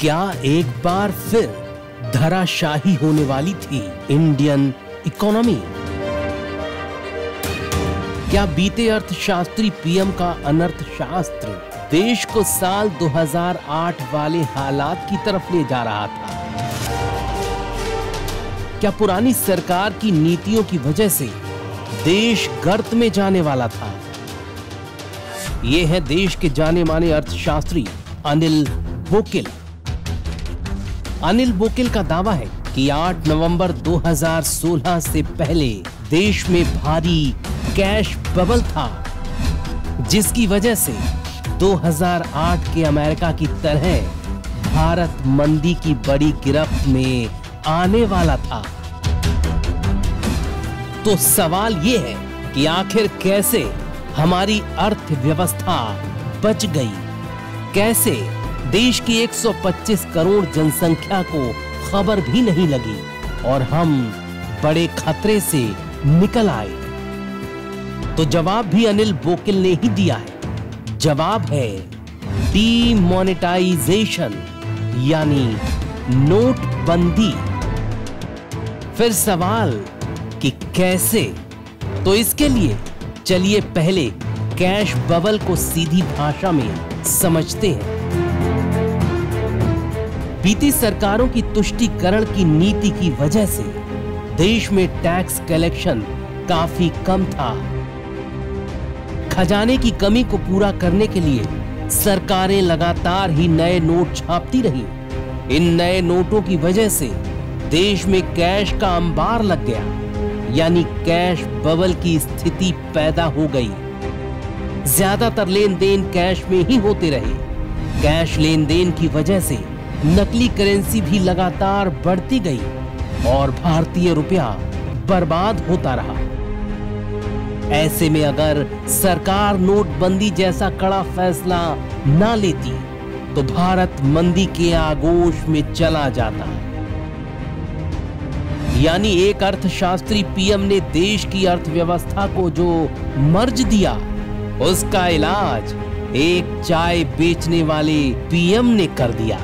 क्या एक बार फिर धराशाही होने वाली थी इंडियन इकोनॉमी? क्या बीते अर्थशास्त्री पीएम का अनर्थ शास्त्र देश को साल 2008 वाले हालात की तरफ़ ले जा रहा था? क्या पुरानी सरकार की नीतियों की वजह से देश गर्त में जाने वाला था? ये है देश के जाने माने अर्थशास्त्री अनिल बोकिल अनिल बोकिल का दावा है कि 8 नवंबर 2016 से पहले देश में भारी कैश बबल था, जिसकी वजह से 2008 के अमेरिका की तरह भारत मंदी की बड़ी गिरफ्त में आने वाला था। तो सवाल यह है कि आखिर कैसे हमारी अर्थव्यवस्था बच गई? कैसे देश की 125 करोड़ जनसंख्या को खबर भी नहीं लगी और हम बड़े खतरे से निकल आए। तो जवाब भी अनिल बोकिल ने ही दिया है। जवाब है डीमोनेटाइजेशन यानी नोटबंदी। फिर सवाल कि कैसे? तो इसके लिए चलिए पहले कैश बबल को सीधी भाषा में समझते हैं। बीती सरकारों की तुष्टिकरण की नीति की वजह से देश में टैक्स कलेक्शन काफ़ी कम था। खजाने की कमी को पूरा करने के लिए सरकारें लगातार ही नए नोट छापती रही। इन नए नोटों की वजह से देश में कैश का अंबार लग गया, यानी कैश बबल की स्थिति पैदा हो गई। ज़्यादातर लेन देन कैश में ही होते रहे। कैश लेन देन की वजह से नकली करेंसी भी लगातार बढ़ती गई और भारतीय रुपया बर्बाद होता रहा। ऐसे में अगर सरकार नोटबंदी जैसा कड़ा फैसला ना लेती तो भारत मंदी के आगोश में चला जाता। यानी एक अर्थशास्त्री पीएम ने देश की अर्थव्यवस्था को जो मर्ज दिया, उसका इलाज एक चाय बेचने वाले पीएम ने कर दिया।